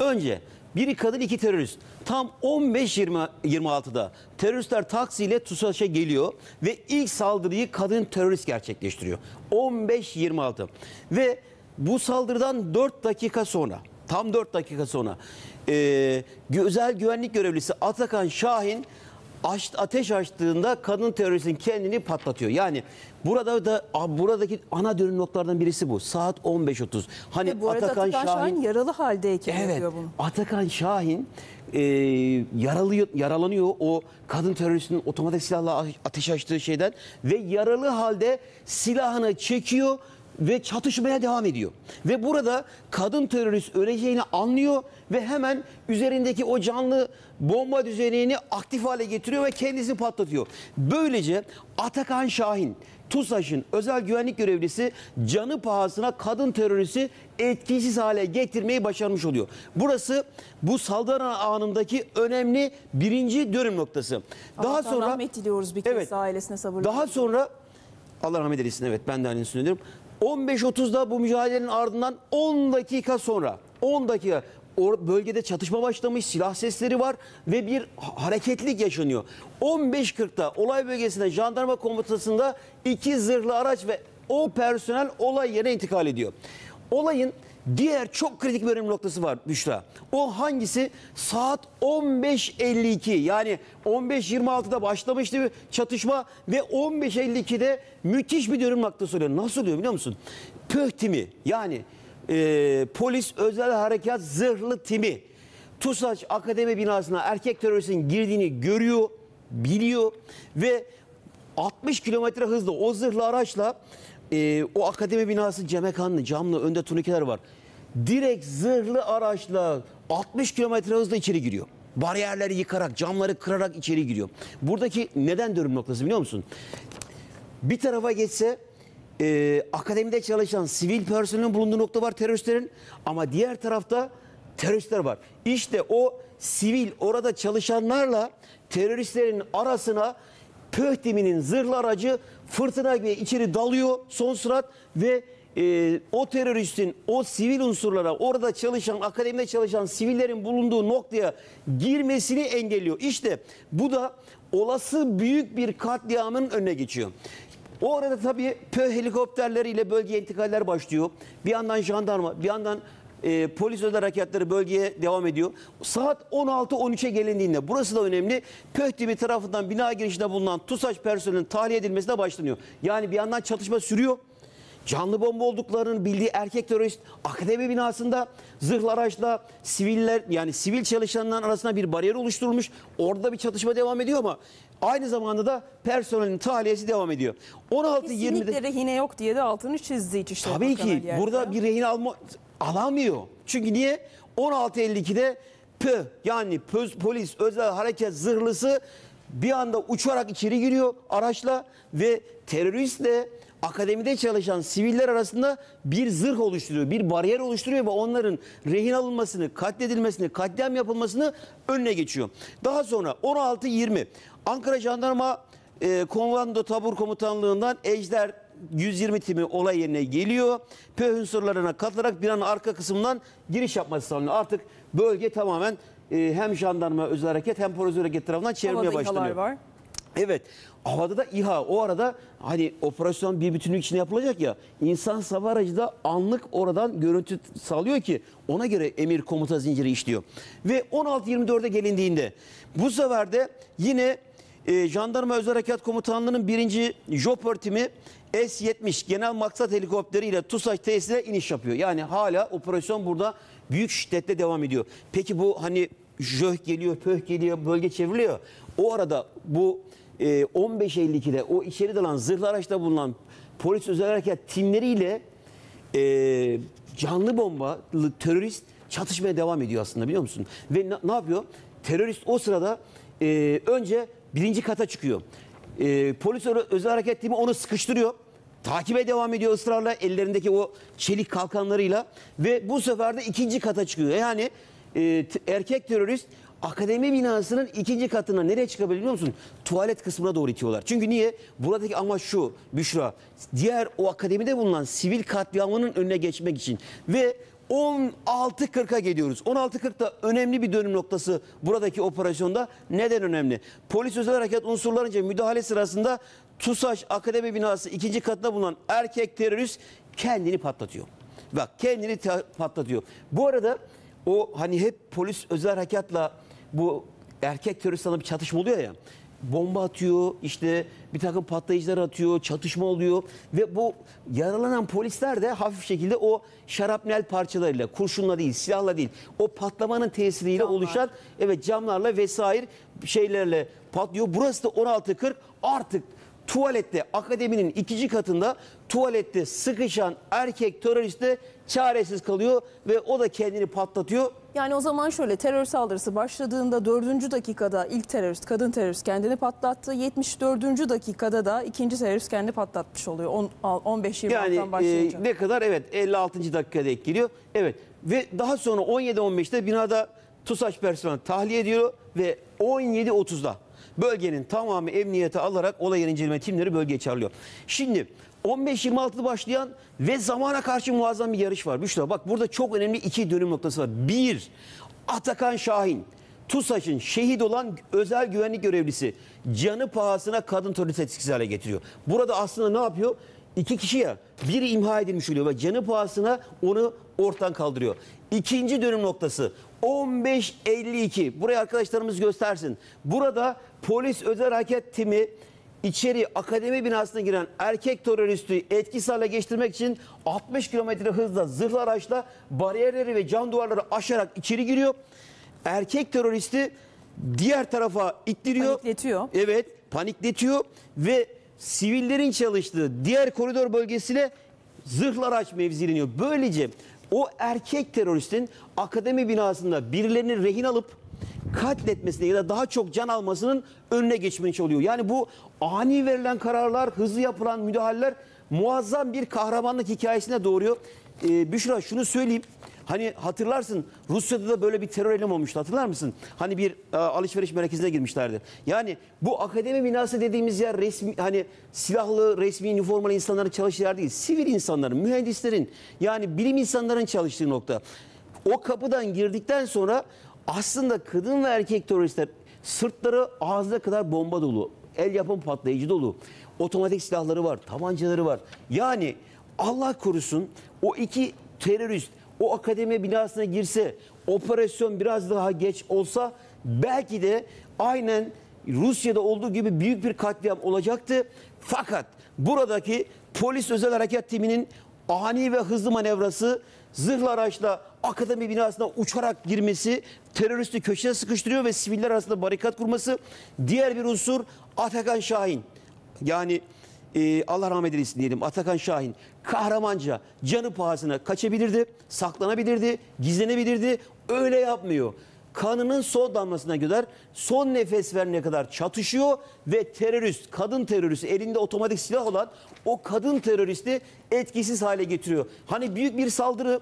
Önce biri kadın iki terörist. Tam 15-26'da teröristler taksiyle TUSAŞ'a geliyor ve ilk saldırıyı kadın terörist gerçekleştiriyor. 15-26 ve bu saldırıdan 4 dakika sonra tam 4 dakika sonra e, özel güvenlik görevlisi Atakan Şahin ateş açtığında kadın teröristin kendini patlatıyor. Yani burada da buradaki ana dönüm noktalardan birisi bu. Saat 15.30. Hani Bu arada Atakan, Atakan Şahin, Şahin yaralı haldeyken Evet. yapıyor bunu. Atakan Şahin e, yaralıyor, yaralanıyor o kadın teröristin otomatik silahla ateş açtığı şeyden ve yaralı halde silahını çekiyor ve çatışmaya devam ediyor. Ve burada kadın terörist öleceğini anlıyor ve hemen üzerindeki o canlı bomba düzenini aktif hale getiriyor ve kendisini patlatıyor. Böylece Atakan Şahin TUSAŞ'ın özel güvenlik görevlisi canı pahasına kadın teröristi etkisiz hale getirmeyi başarmış oluyor. Burası bu saldırı anındaki önemli birinci dönüm noktası. Daha Allah'tan sonra rahmet diliyoruz bir kez Evet. ailesine sabırlı. daha sonra Allah rahmet eylesin evet ben de aynısını diyorum. 15.30'da bu mücadelenin ardından 10 dakika sonra 10 dakika o bölgede çatışma başlamış, silah sesleri var ve bir ha- hareketlilik yaşanıyor. 15.40'da olay bölgesinde jandarma komutasında iki zırhlı araç ve o personel olay yerine intikal ediyor. Olayın diğer çok kritik bir önemli noktası var Büşra. O hangisi? Saat 15.52 yani 15.26'da başlamıştı bir çatışma ve 15.52'de müthiş bir dönüm noktası oluyor. Nasıl oluyor biliyor musun? PÖH timi yani e, polis özel harekat zırhlı timi TUSAŞ akademi binasına erkek teröristin girdiğini görüyor, biliyor ve 60 kilometre hızla o zırhlı araçla e, o akademi binası cemekanlı, camlı, önde turnikeler var. Direkt zırhlı araçla 60 kilometre hızla içeri giriyor. Bariyerleri yıkarak, camları kırarak içeri giriyor. Buradaki neden dönüm noktası biliyor musun? Bir tarafa geçse e, akademide çalışan sivil personelin bulunduğu nokta var teröristlerin ama diğer tarafta teröristler var. İşte o sivil orada çalışanlarla teröristlerin arasına PÖH timinin zırhlı aracı fırtına gibi içeri dalıyor son sürat ve e, o teröristin o sivil unsurlara orada çalışan akademide çalışan sivillerin bulunduğu noktaya girmesini engelliyor. İşte bu da olası büyük bir katliamın önüne geçiyor. O arada tabii PÖ helikopterleriyle bölgeye intikaller başlıyor. Bir yandan jandarma, bir yandan e, polis özel harekatları bölgeye devam ediyor. Saat 16-13'e gelindiğinde burası da önemli. PÖH timi tarafından bina girişinde bulunan TUSAŞ personelinin tahliye edilmesine başlanıyor. Yani bir yandan çatışma sürüyor. Canlı bomba olduklarını bildiği erkek terörist akademi binasında zırhlı araçla siviller yani sivil çalışanların arasında bir bariyer oluşturulmuş. Orada bir çatışma devam ediyor ama aynı zamanda da personelin tahliyesi devam ediyor. 16-20'de Kesinlikle rehine yok diye de altını çizdi İçişleri Tabii Bakanı ki burada bir rehin alma alamıyor. Çünkü niye? 16.52'de PÖ yani polis özel hareket zırhlısı bir anda uçarak içeri giriyor araçla ve teröristle akademide çalışan siviller arasında bir zırh oluşturuyor, bir bariyer oluşturuyor ve onların rehin alınmasını, katledilmesini, katliam yapılmasını önüne geçiyor. Daha sonra 16.20 Ankara Jandarma e, Komando Tabur Komutanlığından Ejder 120 timi olay yerine geliyor. PÖH unsurlarına katılarak bir an arka kısımdan giriş yapması sağlanıyor. Artık bölge tamamen e, hem jandarma özel hareket hem polis hareket tarafından Havada İHA'lar başlanıyor. var. Evet. Havada da İHA. O arada hani operasyon bir bütünlük içinde yapılacak ya. insan hava aracı da anlık oradan görüntü sağlıyor ki ona göre emir komuta zinciri işliyor. Ve 16.24'e gelindiğinde bu sefer de yine e, Jandarma Özel Harekat Komutanlığı'nın birinci Jopper timi S-70 genel maksat helikopteriyle TUSAŞ tesisine iniş yapıyor. Yani hala operasyon burada büyük şiddetle devam ediyor. Peki bu hani jöh geliyor, pöh geliyor, bölge çevriliyor. O arada bu e, 15.52'de o içeri dalan zırhlı araçta bulunan polis özel harekat timleriyle e, canlı bombalı terörist çatışmaya devam ediyor aslında biliyor musun? Ve ne, ne yapıyor? Terörist o sırada e, önce birinci kata çıkıyor. E, polis özel hareket timi onu sıkıştırıyor. Takibe devam ediyor ısrarla ellerindeki o çelik kalkanlarıyla ve bu sefer de ikinci kata çıkıyor. Yani e, erkek terörist akademi binasının ikinci katına nereye çıkabilir biliyor musun? Tuvalet kısmına doğru itiyorlar. Çünkü niye? Buradaki amaç şu Büşra. Diğer o akademide bulunan sivil katliamının önüne geçmek için. Ve 16.40'a geliyoruz. 16.40'da önemli bir dönüm noktası buradaki operasyonda. Neden önemli? Polis özel harekat unsurlarınca müdahale sırasında TUSAŞ Akademi binası ikinci katında bulunan erkek terörist kendini patlatıyor. Bak kendini patlatıyor. Bu arada o hani hep polis özel harekatla bu erkek terörist bir çatışma oluyor ya. Bomba atıyor, işte bir takım patlayıcılar atıyor, çatışma oluyor ve bu yaralanan polisler de hafif şekilde o şarapnel parçalarıyla, kurşunla değil, silahla değil, o patlamanın tesiriyle Camlar. oluşan evet camlarla vesaire şeylerle patlıyor. Burası da 16.40 artık tuvalette akademinin ikinci katında tuvalette sıkışan erkek terörist de çaresiz kalıyor ve o da kendini patlatıyor. Yani o zaman şöyle terör saldırısı başladığında 4. dakikada ilk terörist, kadın terörist kendini patlattı. 74. dakikada da ikinci terörist kendini patlatmış oluyor. On- al- 15-26'dan Yani başlayınca. e, ne kadar evet 56. dakikada denk geliyor. Evet ve daha sonra 17-15'te binada TUSAŞ personeli tahliye ediyor ve 17.30'da bölgenin tamamı emniyete alarak olay inceleme timleri bölgeye çağrılıyor. Şimdi 15-26'da başlayan ve zamana karşı muazzam bir yarış var. Büşra bak burada çok önemli iki dönüm noktası var. Bir, Atakan Şahin. TUSAŞ'ın şehit olan özel güvenlik görevlisi canı pahasına kadın terörist etkisiz hale getiriyor. Burada aslında ne yapıyor? İki kişi ya biri imha edilmiş oluyor ve canı pahasına onu ortadan kaldırıyor. İkinci dönüm noktası 15.52 buraya arkadaşlarımız göstersin. Burada polis özel hareket timi içeri akademi binasına giren erkek teröristi etkisiz hale geçirmek için 60 kilometre hızla zırhlı araçla bariyerleri ve cam duvarları aşarak içeri giriyor. Erkek teröristi diğer tarafa ittiriyor. Panikletiyor. Evet panikletiyor ve sivillerin çalıştığı diğer koridor bölgesine zırhlı araç mevzileniyor. Böylece o erkek teröristin akademi binasında birilerini rehin alıp katletmesine ya da daha çok can almasının önüne geçmiş oluyor. Yani bu ani verilen kararlar, hızlı yapılan müdahaleler muazzam bir kahramanlık hikayesine doğuruyor. Ee, Büşra şunu söyleyeyim. Hani hatırlarsın Rusya'da da böyle bir terör eylemi olmuştu hatırlar mısın? Hani bir e, alışveriş merkezine girmişlerdi. Yani bu akademi binası dediğimiz yer resmi hani silahlı resmi üniformalı insanların çalıştığı yer değil. Sivil insanların, mühendislerin yani bilim insanların çalıştığı nokta. O kapıdan girdikten sonra aslında kadın ve erkek teröristler sırtları ağzına kadar bomba dolu. El yapım patlayıcı dolu. Otomatik silahları var, tabancaları var. Yani Allah korusun o iki terörist o akademi binasına girse operasyon biraz daha geç olsa belki de aynen Rusya'da olduğu gibi büyük bir katliam olacaktı. Fakat buradaki polis özel harekat timinin ani ve hızlı manevrası zırhlı araçla akademi binasına uçarak girmesi teröristi köşeye sıkıştırıyor ve siviller arasında barikat kurması. Diğer bir unsur Atakan Şahin. Yani e, Allah rahmet eylesin diyelim Atakan Şahin kahramanca canı pahasına kaçabilirdi, saklanabilirdi, gizlenebilirdi. Öyle yapmıyor. Kanının son damlasına kadar, son nefes verene kadar çatışıyor ve terörist, kadın terörist elinde otomatik silah olan o kadın teröristi etkisiz hale getiriyor. Hani büyük bir saldırı,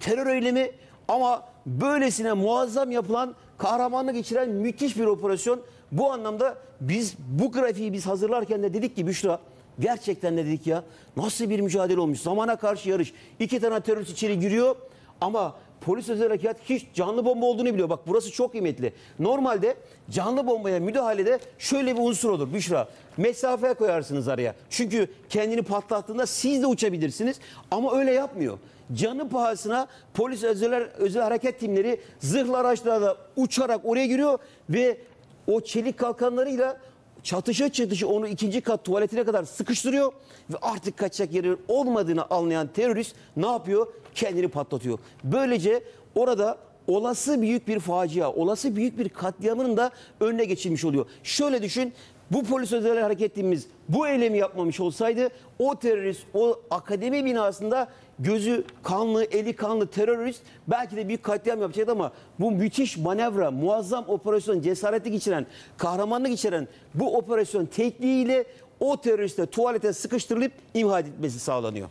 terör eylemi ama böylesine muazzam yapılan kahramanlık içeren müthiş bir operasyon. Bu anlamda biz bu grafiği biz hazırlarken de dedik ki Büşra gerçekten de dedik ya nasıl bir mücadele olmuş. Zamana karşı yarış. İki tane terörist içeri giriyor ama polis özel harekat hiç canlı bomba olduğunu biliyor. Bak burası çok kıymetli. Normalde canlı bombaya müdahalede şöyle bir unsur olur Büşra. Mesafe koyarsınız araya. Çünkü kendini patlattığında siz de uçabilirsiniz ama öyle yapmıyor canı pahasına polis özel, özel hareket timleri zırhlı araçlarla uçarak oraya giriyor ve o çelik kalkanlarıyla çatışa çatışa onu ikinci kat tuvaletine kadar sıkıştırıyor ve artık kaçacak yeri olmadığını anlayan terörist ne yapıyor? Kendini patlatıyor. Böylece orada olası büyük bir facia, olası büyük bir katliamının da önüne geçilmiş oluyor. Şöyle düşün, bu polis özel hareketimiz bu eylemi yapmamış olsaydı o terörist o akademi binasında gözü kanlı, eli kanlı terörist belki de büyük katliam yapacaktı ama bu müthiş manevra, muazzam operasyon, cesaretlik içeren, kahramanlık içeren bu operasyon tekniğiyle o teröriste tuvalete sıkıştırılıp imha edilmesi sağlanıyor.